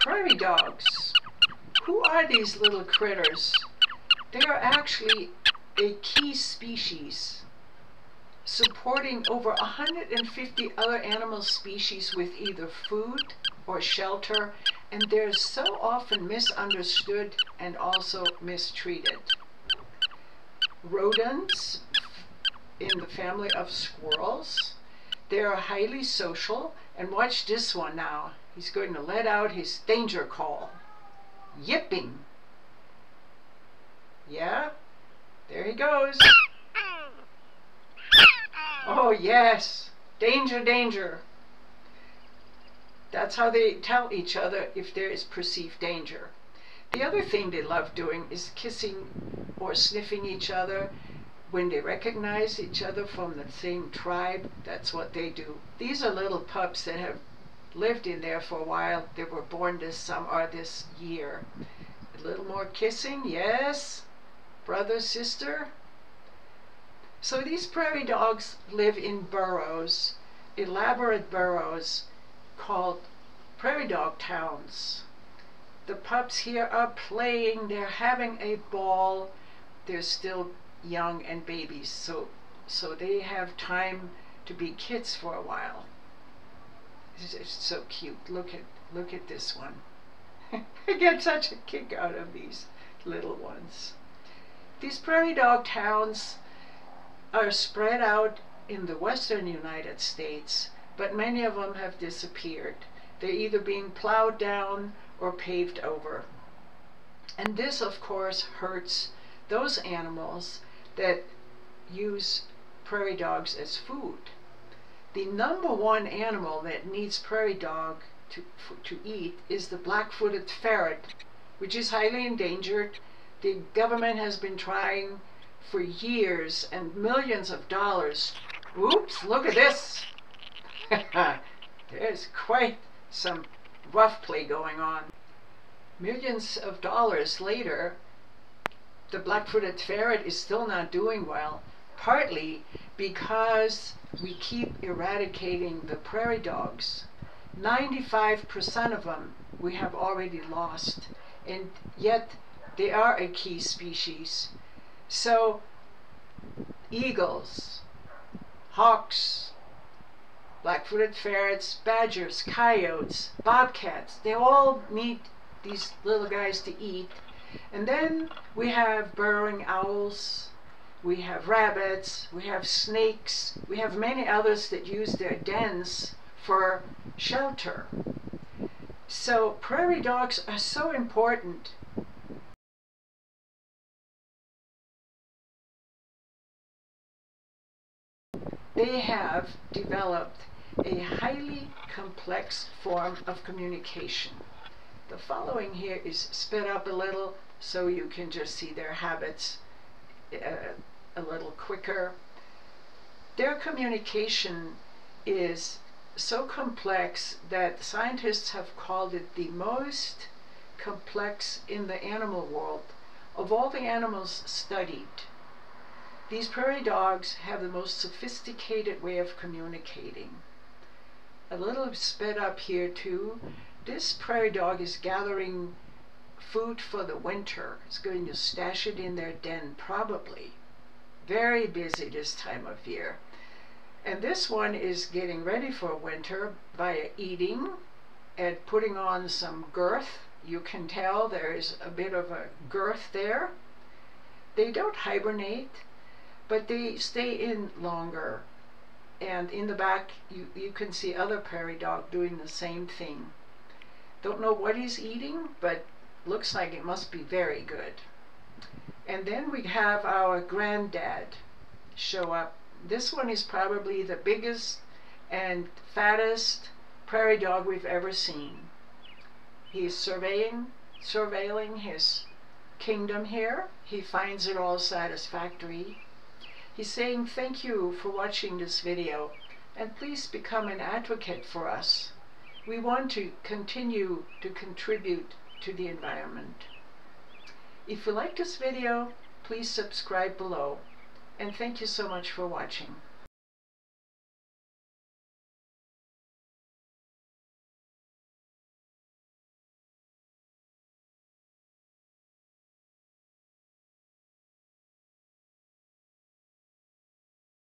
Prairie dogs. Who are these little critters? They are actually a key species supporting over 150 other animal species with either food or shelter, and they're so often misunderstood and also mistreated. Rodents in the family of squirrels. They are highly social, and watch this one now. He's going to let out his danger call. Yipping. Yeah, there he goes. Oh, yes. Danger, danger. That's how they tell each other if there is perceived danger. The other thing they love doing is kissing or sniffing each other. When they recognize each other from the same tribe, that's what they do. These are little pups that have lived in there for a while. They were born this summer or uh, this year. A little more kissing, yes. Brother, sister. So these prairie dogs live in burrows, elaborate burrows called prairie dog towns. The pups here are playing, they're having a ball. They're still young and babies, so so they have time to be kids for a while. It's so cute. Look at look at this one. I get such a kick out of these little ones. These prairie dog towns are spread out in the western United States, but many of them have disappeared. They're either being plowed down or paved over. And this, of course, hurts those animals that use prairie dogs as food. The number one animal that needs prairie dog to, to eat is the black-footed ferret, which is highly endangered. The government has been trying for years and millions of dollars. Oops, look at this. There's quite some rough play going on. Millions of dollars later, the black-footed ferret is still not doing well, partly because we keep eradicating the prairie dogs. 95% of them we have already lost, and yet they are a key species. So eagles, hawks, black-footed ferrets, badgers, coyotes, bobcats, they all need these little guys to eat. And then we have burrowing owls, we have rabbits, we have snakes, we have many others that use their dens for shelter. So prairie dogs are so important. They have developed a highly complex form of communication. The following here is sped up a little so you can just see their habits uh, a little quicker. Their communication is so complex that scientists have called it the most complex in the animal world of all the animals studied. These prairie dogs have the most sophisticated way of communicating. A little sped up here too. This prairie dog is gathering food for the winter. It's going to stash it in their den probably. Very busy this time of year. And this one is getting ready for winter by eating and putting on some girth. You can tell there is a bit of a girth there. They don't hibernate but they stay in longer. And in the back, you, you can see other prairie dog doing the same thing. Don't know what he's eating, but looks like it must be very good. And then we have our granddad show up. This one is probably the biggest and fattest prairie dog we've ever seen. He's surveying, surveilling his kingdom here. He finds it all satisfactory. He's saying thank you for watching this video and please become an advocate for us. We want to continue to contribute to the environment. If you like this video, please subscribe below and thank you so much for watching.